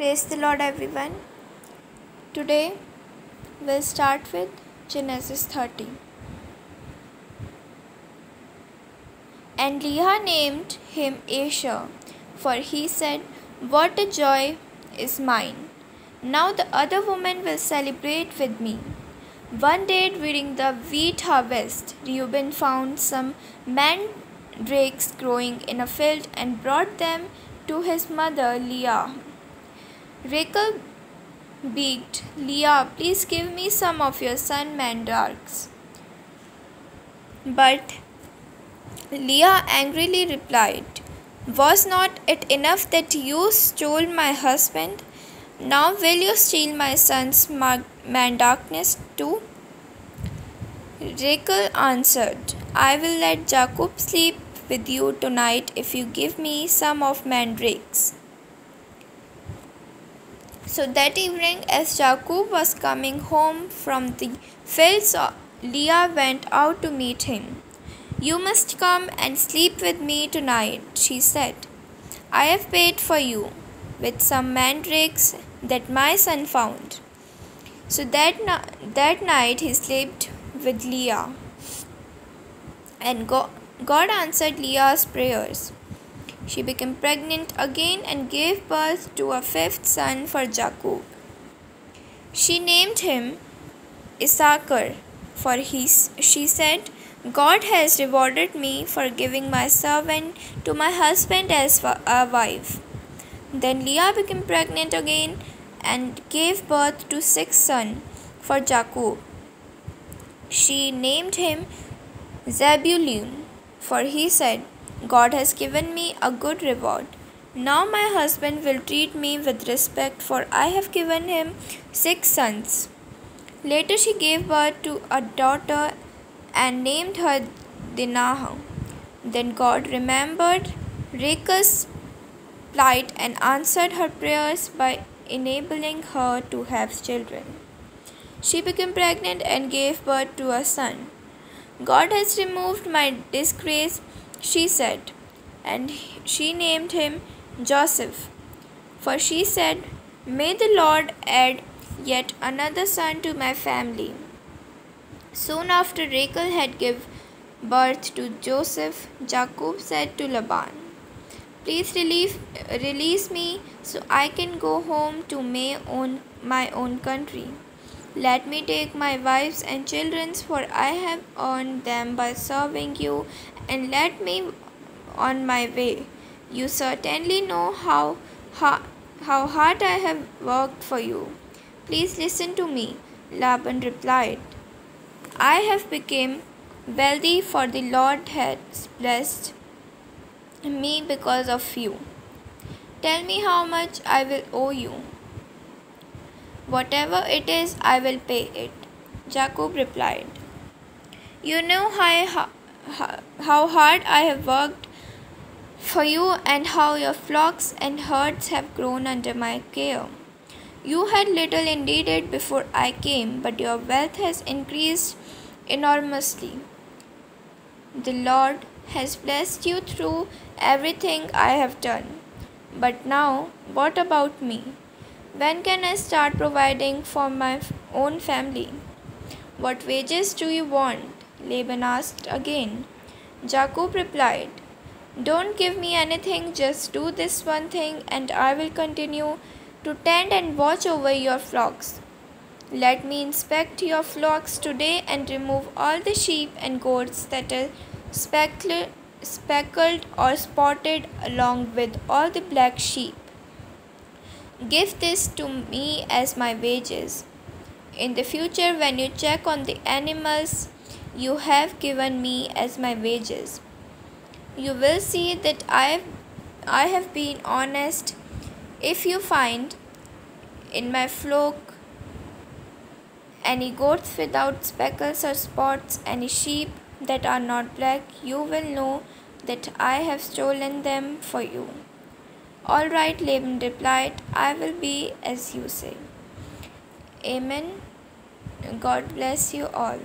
Praise the Lord, everyone. Today we'll start with Genesis 30. And Leah named him Asher, for he said, What a joy is mine! Now the other woman will celebrate with me. One day during the wheat harvest, Reuben found some mandrakes growing in a field and brought them to his mother Leah. Rachel begged Leah, Please give me some of your son mandrakes. But Leah angrily replied, Was not it enough that you stole my husband? Now will you steal my son's mandrakes too? Rachel answered, I will let Jacob sleep with you tonight if you give me some of mandrakes. So that evening, as Jacob was coming home from the fields, Leah went out to meet him. You must come and sleep with me tonight, she said. I have paid for you with some mandrakes that my son found. So that, that night he slept with Leah. And God, God answered Leah's prayers. She became pregnant again and gave birth to a fifth son for Jacob. She named him Issachar, for he, she said, God has rewarded me for giving my servant to my husband as a wife. Then Leah became pregnant again and gave birth to six sons for Jacob. She named him Zebulun, for he said, God has given me a good reward. Now my husband will treat me with respect, for I have given him six sons. Later she gave birth to a daughter and named her Dinah. Then God remembered Rachel's plight and answered her prayers by enabling her to have children. She became pregnant and gave birth to a son. God has removed my disgrace, she said, and she named him Joseph. For she said, May the Lord add yet another son to my family. Soon after Rachel had given birth to Joseph, Jacob said to Laban, Please relieve, release me so I can go home to my own, my own country. Let me take my wives and children, for I have earned them by serving you, and let me on my way. You certainly know how, how, how hard I have worked for you. Please listen to me. Laban replied. I have become wealthy for the Lord has blessed me because of you. Tell me how much I will owe you. Whatever it is, I will pay it. Jacob replied. You know how, how hard I have worked for you and how your flocks and herds have grown under my care. You had little indeed it before I came, but your wealth has increased enormously. The Lord has blessed you through everything I have done. But now, what about me? When can I start providing for my own family? What wages do you want? Laban asked again. Jacob replied, Don't give me anything, just do this one thing, and I will continue to tend and watch over your flocks. Let me inspect your flocks today and remove all the sheep and goats that are speckled, speckled or spotted along with all the black sheep. Give this to me as my wages. In the future, when you check on the animals you have given me as my wages, you will see that I have, I have been honest. If you find in my flock any goats without speckles or spots, any sheep that are not black, you will know that I have stolen them for you. All right, Laban replied, I will be as you say. Amen. God bless you all.